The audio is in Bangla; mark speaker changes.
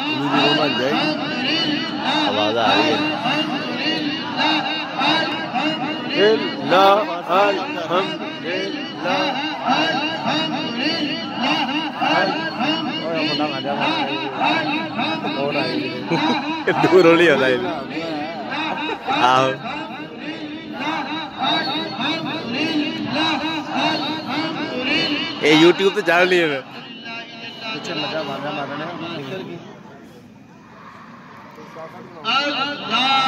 Speaker 1: Nunca mandei. لله الحمد لله الحمد
Speaker 2: لله الحمد
Speaker 1: duro
Speaker 3: lío la Ah. এই ইউটিউব তো জানো নিয়ে
Speaker 2: पीछे मज़ा मारना। मारना है